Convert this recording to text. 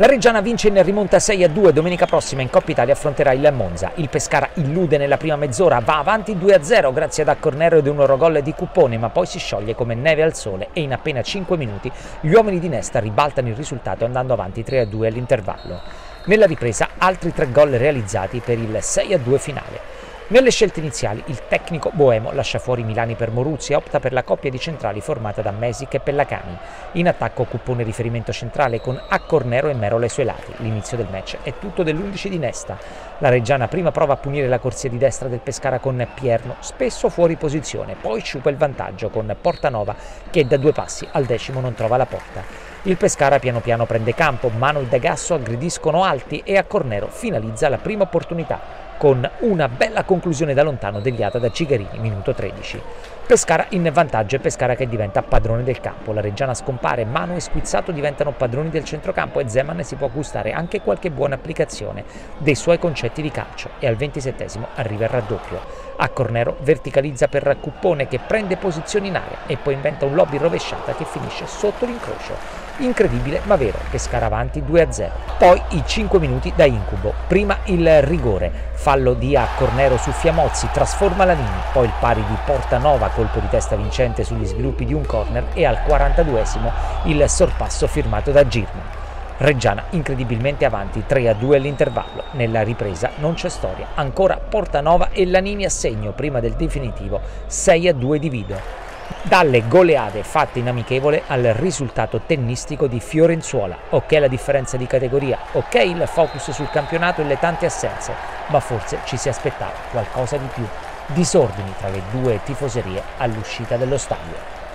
La Reggiana vince in rimonta 6 a 2, domenica prossima in Coppa Italia affronterà il Monza. Il Pescara illude nella prima mezz'ora, va avanti 2 a 0 grazie ad Accornero ed un Orogol di Cuppone, ma poi si scioglie come neve al sole e in appena 5 minuti gli uomini di Nesta ribaltano il risultato andando avanti 3 a 2 all'intervallo. Nella ripresa altri tre gol realizzati per il 6 a 2 finale. Nelle scelte iniziali il tecnico boemo lascia fuori Milani per Moruzzi e opta per la coppia di centrali formata da Mesic e Pellacani. In attacco Cuppone riferimento centrale con Accornero e Merole ai suoi lati. L'inizio del match è tutto dell'11 di Nesta. La Reggiana prima prova a punire la corsia di destra del Pescara con Pierno, spesso fuori posizione, poi sciupa il vantaggio con Portanova che da due passi al decimo non trova la porta. Il Pescara piano piano prende campo, Mano e Dagasso aggrediscono alti e Accornero finalizza la prima opportunità con una bella conclusione da lontano degliata da Cigarini, minuto 13. Pescara in vantaggio e Pescara che diventa padrone del campo. La Reggiana scompare, Manu e Squizzato diventano padroni del centrocampo e Zeman si può gustare anche qualche buona applicazione dei suoi concetti di calcio e al 27 arriva il raddoppio. A Cornero verticalizza per Cuppone che prende posizione in area e poi inventa un lobby rovesciata che finisce sotto l'incrocio. Incredibile ma vero, Pescara avanti 2-0. Poi i 5 minuti da incubo. Prima il rigore, fallo di A Cornero su Fiamozzi, trasforma la linea, poi il pari di Portanova, colpo di testa vincente sugli sviluppi di un corner e al 42esimo il sorpasso firmato da Girman. Reggiana incredibilmente avanti 3-2 all'intervallo. Nella ripresa non c'è storia. Ancora Portanova e Lanini a segno prima del definitivo 6-2 di Vido dalle goleade fatte in amichevole al risultato tennistico di Fiorenzuola. Ok la differenza di categoria, ok il focus sul campionato e le tante assenze, ma forse ci si aspettava qualcosa di più. Disordini tra le due tifoserie all'uscita dello stadio.